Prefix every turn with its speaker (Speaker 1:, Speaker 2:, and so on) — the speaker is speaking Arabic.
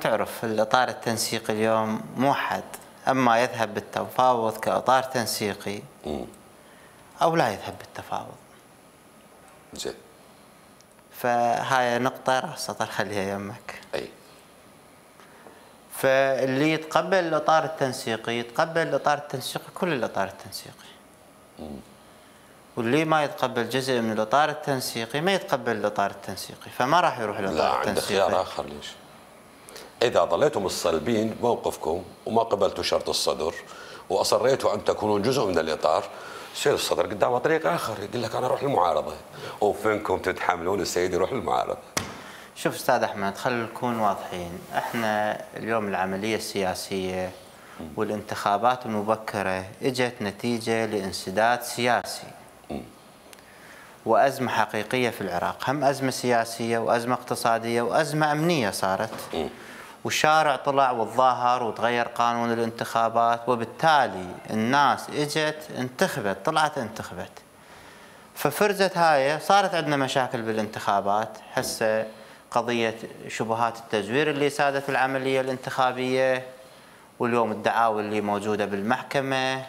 Speaker 1: تعرف الإطار التنسيقي اليوم موحد أما يذهب بالتفاوض كإطار تنسيقي أو لا يذهب بالتفاوض.
Speaker 2: زين.
Speaker 1: فهاي نقطة راح سطر خليها يمك.
Speaker 2: أي.
Speaker 1: فاللي يتقبل الإطار التنسيقي يتقبل الإطار التنسيقي كل الإطار التنسيقي. واللي ما يتقبل جزء من الإطار التنسيقي ما يتقبل الإطار التنسيقي فما راح يروح
Speaker 2: لا
Speaker 1: الإطار التنسيقي.
Speaker 2: خيار آخر ليش؟ إذا ظليتم الصلبين بموقفكم وما قبلتوا شرط الصدر واصريتوا أن تكونوا جزء من الإطار سير الصدر قدامه طريق آخر يقول لك أنا أروح للمعارضه وفينكم تتحملون السيد يروح للمعارضه
Speaker 1: شوف أستاذ أحمد خلينا نكون واضحين. إحنا اليوم العملية السياسية والانتخابات المبكرة إجت نتيجة لانسداد سياسي. وأزمة حقيقية في العراق. هم أزمة سياسية وأزمة اقتصادية وأزمة أمنية صارت. والشارع طلع وتظاهر وتغير قانون الانتخابات وبالتالي الناس إجت انتخبت طلعت انتخبت. ففرزت هاي صارت عندنا مشاكل بالانتخابات. هسه قضية شبهات التزوير اللي سادت العملية الانتخابية واليوم الدعاوى اللي موجودة بالمحكمة.